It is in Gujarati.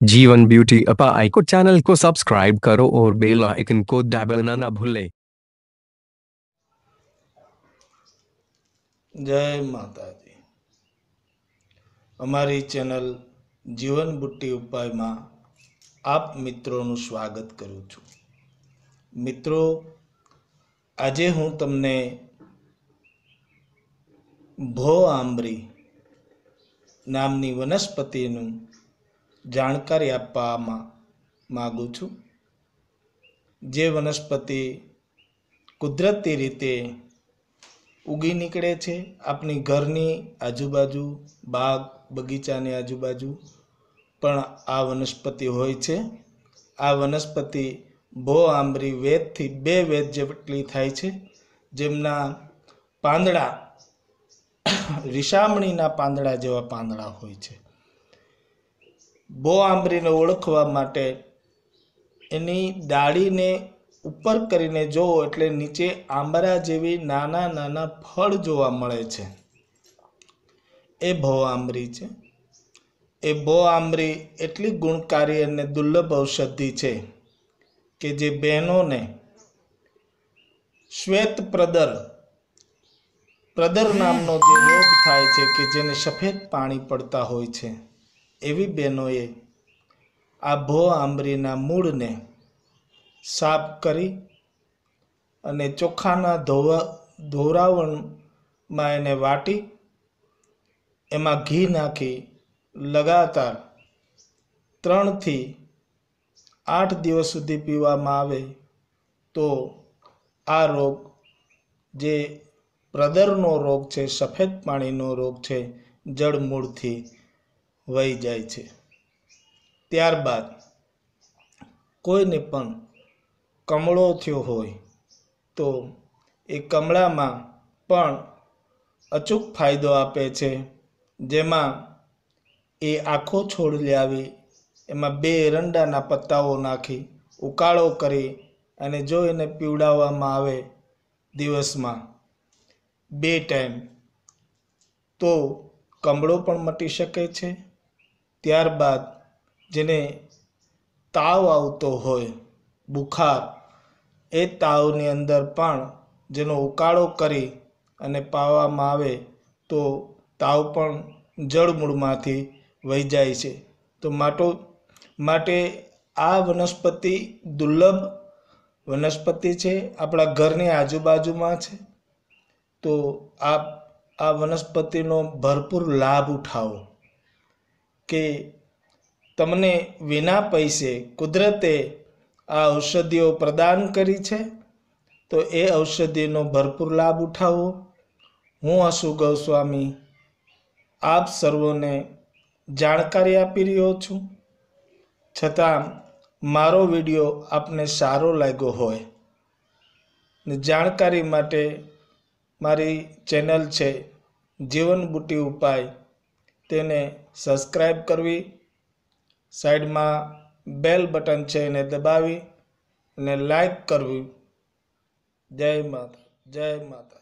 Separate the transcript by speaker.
Speaker 1: जीवन ब्यूटी अपा आई को चैनल को सब्सक्राइब करो और बेल आइकन को दबाना ना भूलें
Speaker 2: જય માતાજી અમારી ચેનલ જીવન બુટ્ટી ઉપાયમાં આપ મિત્રોનું સ્વાગત કરું છું મિત્રો આજે હું તમને ભો આંબરી નામની વનસ્પતિનું જાણકારી આપવામાં માગું છું. જે વનસ્પતિ કુદરતી રીતે ઉગી નીકળે છે, આપણી ઘરની આજુબાજુ, બાગ બગીચાની આજુબાજુ પણ આ વનસ્પતિ હોય છે. આ વનસ્પતિ ભો આંબરી વેદથી બે વેદ જેટલી થાય છે. જેમના પાંદડા રીસામણીના પાંદડા જેવા પાંદડા હોય છે. ભો આંબરીને ઓળખવા માટે એની ડાળીને ઉપર કરીને જોવો એટલે નીચે આંબરા જેવી નાના નાના ફળ જોવા મળે છે. એ ભો આંબરી છે. એ બો આંબરી એટલી ગુણકારી અને દુર્લભ ઔષધિ છે કે જે બહેનોને શ્વેત પ્રદર પ્રદર નામનો જે રોગ થાય છે કે જેને સફેદ પાણી પડતા હોય છે. એવી બહેનોએ આ ભો આંબરીના મૂળને સાફ કરી અને ચોખાના ધોવા, ધોરાવણમાં એને વાટી એમાં ઘી નાખી લગાતાર ત્રણથી આઠ દિવસ સુધી પીવામાં આવે તો આ રોગ જે પ્રદરનો રોગ છે, સફેદ પાણીનો રોગ છે જળમૂળથી વહી જાય છે. ત્યારબાદ કોઈને પણ કમળો થયો હોય તો એ કમળામાં પણ અચૂક ફાયદો આપે છે. જેમાં એ આખો છોડ લાવી એમાં બે એરંડાના પત્તાઓ નાખી, ઉકાળો કરી અને જો એને પીવડાવવામાં આવે દિવસમાં બે ટાઈમ તો કમળો પણ મટી શકે છે. ત્યારબાદ જેને તાવ આવતો હોય, બુખાર, એ તાવની અંદર પણ જેનો ઉકાળો કરી અને પાવામાં આવે તો તાવ પણ જળમૂળમાંથી વહી જાય છે. તો માટો, માટે આ વનસ્પતિ દુર્લભ વનસ્પતિ છે, આપણા ઘરની આજુબાજુમાં છે. તો આપ આ વનસ્પતિનો ભરપૂર લાભ ઉઠાવો. કે તમને વિના પૈસે કુદરતે આ ઔષધિઓ પ્રદાન કરી છે? તો એ ઔષધિનો ભરપૂર લાભ ઉઠાવો. હું આશુ ગૌસ્વામી, આપ સર્વોને જાણકારી આપી રહ્યો છું. છતાં મારો વીડિયો આપને સારો લાગ્યો હોય. ને જાણકારી માટે મારી ચેનલ છે જીવન બુટી ઉપાય તેને સબસ્ક્રાઈબ કરવી, સાઈડમાં બેલ બટન છે એને દબાવી અને લાઈક કરવી. જય માતા જય માતા.